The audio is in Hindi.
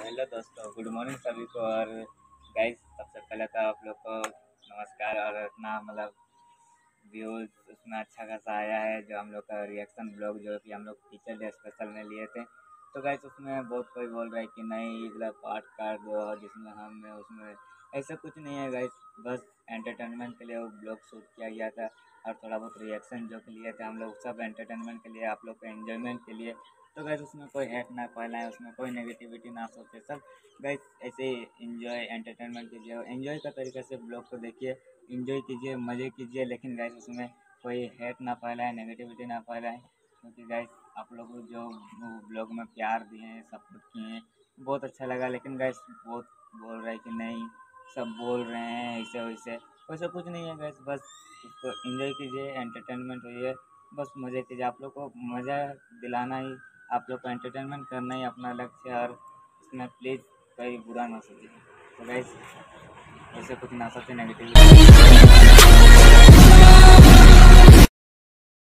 हेलो दोस्तों, गुड मॉर्निंग सभी को और गाइस सबसे पहले तो आप लोग को नमस्कार और इतना मतलब व्यूज़ उसमें अच्छा खासा आया है जो हम लोग का रिएक्शन ब्लॉग जो कि हम लोग टीचर डे स्पेशल में लिए थे। तो गाइस उसमें बहुत कोई बोल रहा है कि नहीं मतलब पार्ट कर दो जिसमें हम उसमें ऐसा कुछ नहीं है गाइस बस एंटरटेनमेंट के लिए वो ब्लॉग शूट किया गया था और थोड़ा बहुत रिएक्शन जो कि लिए थे हम लोग, सब एंटरटेनमेंट के लिए, आप लोग के एंजॉयमेंट के लिए। तो गैस उसमें कोई हैक ना फैलाए, उसमें कोई नेगेटिविटी ना सोचे, सब गैस ऐसे ही इन्जॉय एंटरटेनमेंट कीजिए एंजॉय का तरीके से ब्लॉग को देखिए इन्जॉय कीजिए, मज़े कीजिए, लेकिन गैस उसमें कोई हैक ना फैलाए नेगेटिविटी ना फैलाए, क्योंकि गैस आप लोग जो ब्लॉग में प्यार दिए हैं सपोर्ट किए हैं, बहुत अच्छा लगा। लेकिन गैस बहुत बोल रहे कि नहीं सब बोल रहे हैं, ऐसे वैसे। वैसे कुछ नहीं है गैस बस उसको इन्जॉय कीजिए एंटरटेनमेंट होइए बस मज़े कीजिए, आप लोग को मज़ा दिलाना ही, आप लोग को एंटरटेनमेंट करना ही अपना लक्ष्य और इसमें प्लीज़ कोई बुरा ना सोचे तो गैस ऐसे कुछ ना सोचे नेगेटिव